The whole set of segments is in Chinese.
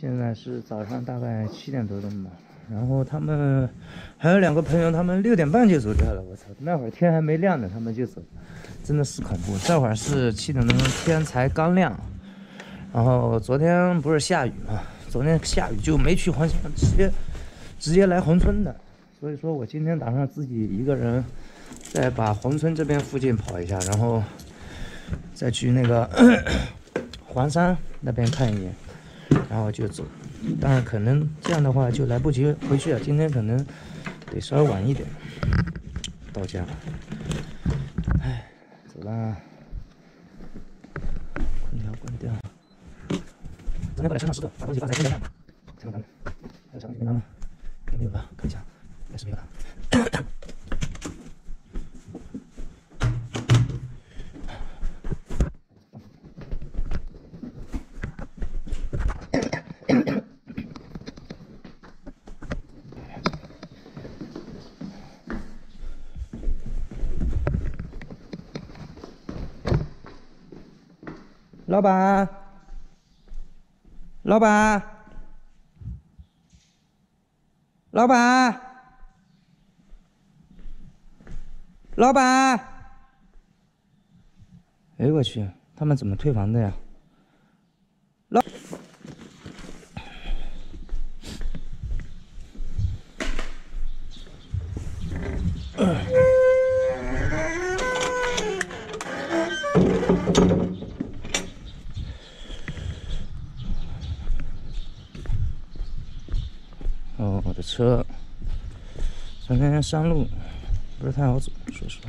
现在是早上大概七点多钟吧。然后他们还有两个朋友，他们六点半就走掉了。我操，那会儿天还没亮呢，他们就走，真的是恐怖。这会儿是七点钟，天才刚亮。然后昨天不是下雨嘛，昨天下雨就没去黄山，直接直接来宏村的。所以说我今天打算自己一个人再把宏村这边附近跑一下，然后再去那个 黄山那边看一眼，然后就走。当然，可能这样的话就来不及回去了。今天可能得稍微晚一点到家。哎，走啦！空调关掉。昨天本来身上湿的，把东西放在空调上。才能干。还有啥没拿吗？没有了？看一下，应该是没有了。老板，老板，老板，老板！哎，我去，他们怎么退房的呀？老 我的车，昨天山路不是太好走，说实话。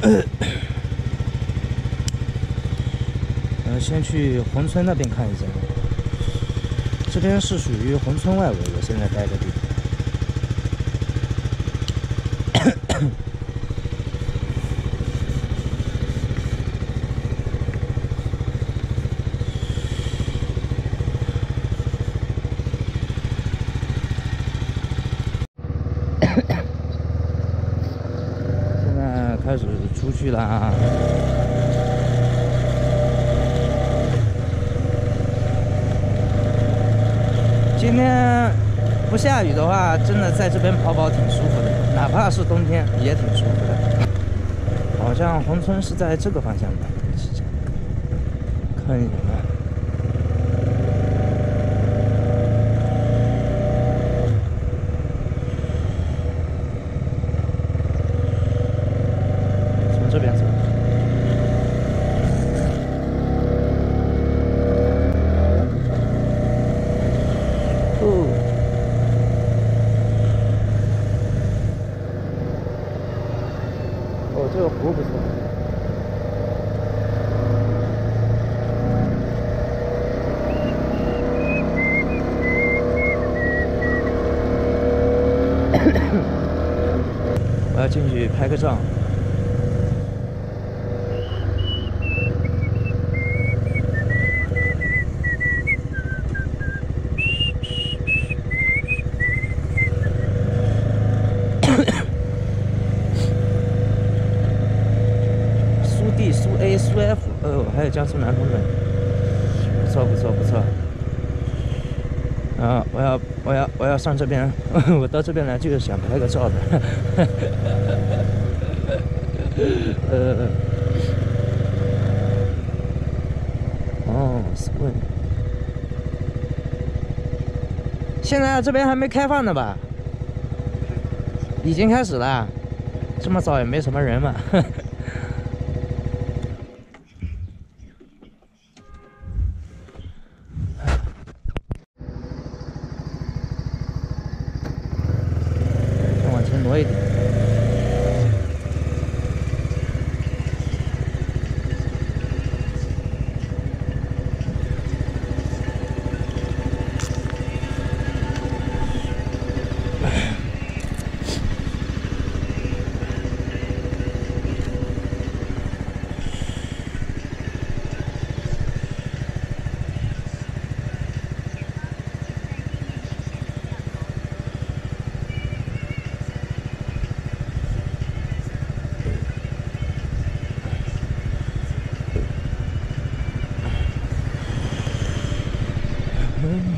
呃，先去宏村那边看一下，这边是属于宏村外围，我现在待的地方。现在开始出去啦。今天不下雨的话，真的在这边跑跑挺舒服的，哪怕是冬天也挺舒服的。好像宏村是在这个方向吧？看一眼。从这边走。哦。哦，这个湖不错。我要进去拍个照。苏 D、苏 A、苏 F，哦，还有江苏南通的，不错不错不错。啊，我要我要我要上这边，我到这边来就是想拍个照的。呃，哦，Swing，现在这边还没开放呢吧？已经开始了，这么早也没什么人嘛。再 good.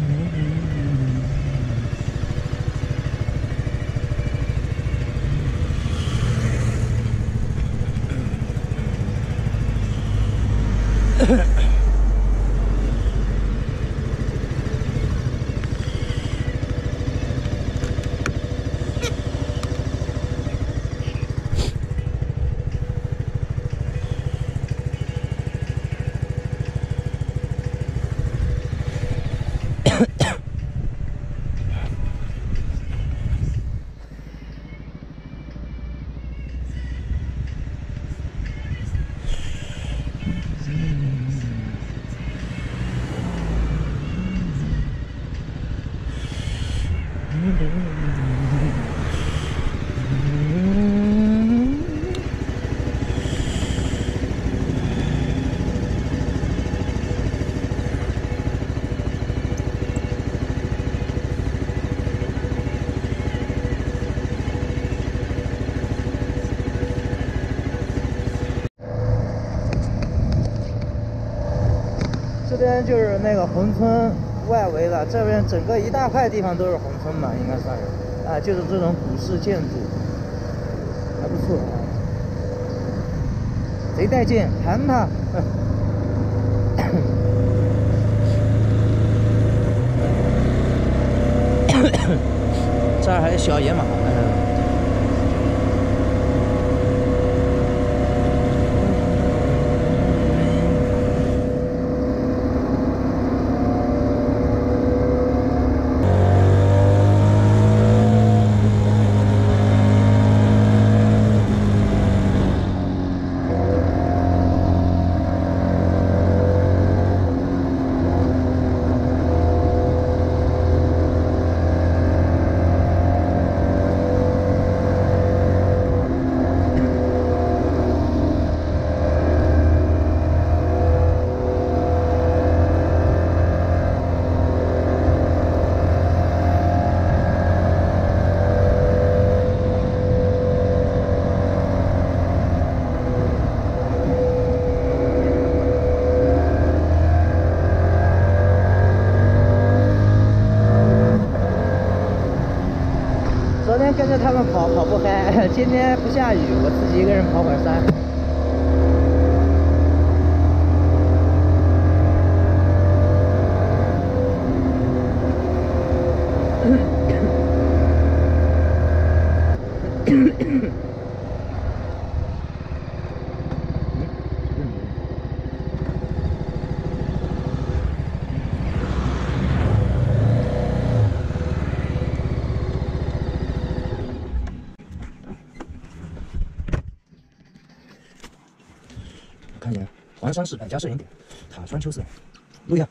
这 这边就是那个宏村外围了，这边整个一大块地方都是宏村嘛，应该算是，啊，就是这种古式建筑，还不错啊，贼带劲，盘它。这儿还有小野马呢。着他们跑，跑不嗨。今天不下雨，我自己一个人跑会儿山。看见黄山市百家摄影点，塔川秋色，录一下。